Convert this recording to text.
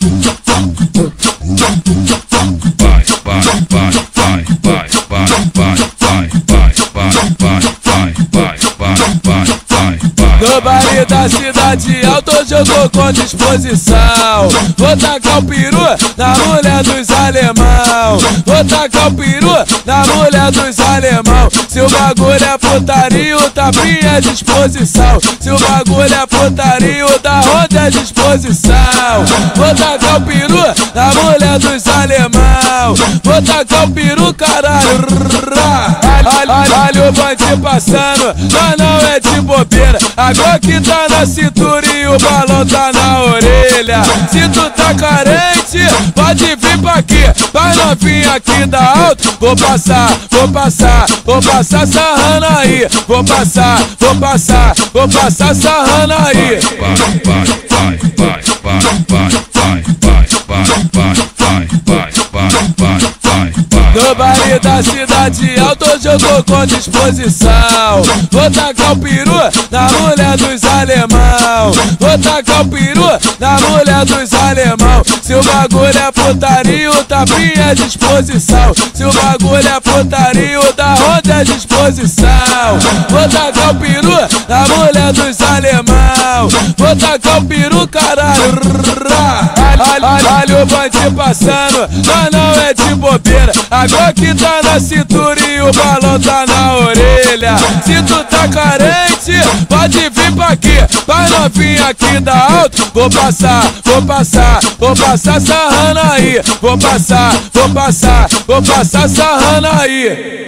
Yo. No da cidade alta hoje eu tô com disposição Vou tacar o peru na mulher dos alemão Vou tacar o peru na mulher dos alemão Se o bagulho é putaria, o tapinha é disposição Se o bagulho é putaria, o da ronda é disposição Vou tacar o peru na mulher dos alemão Vou tacar o peru, caralho Olha, olha o bonde passando, mas não é Agora que tá na cintura e o balão tá na orelha Se tu tá carente, pode vir pra aqui Vai novinha aqui da alto Vou passar, vou passar, vou passar sarrando aí Vou passar, vou passar, vou passar sarrando aí vai, vai, vai, vai, vai, vai, vai, vai, vai, vai, vai, vai, vai, vai. No baile da cidade eu tô com disposição Vou tacar o peru na mulher dos alemão Vou tacar o peru na mulher dos alemão Se o bagulho é putaria, o tapinha é disposição Se o bagulho é putaria, o da ronda é disposição Vou tacar o peru na mulher dos alemão Vou tacar o peru, caralho Olha, o bonde passando, mas não é de bobeira Agora que tá na cintura e o balão tá na orelha. Se tu tá carente, pode vir pra aqui. Vai novinha aqui da alto. Vou passar, vou passar, vou passar sarrando aí. Vou passar, vou passar, vou passar sarrando aí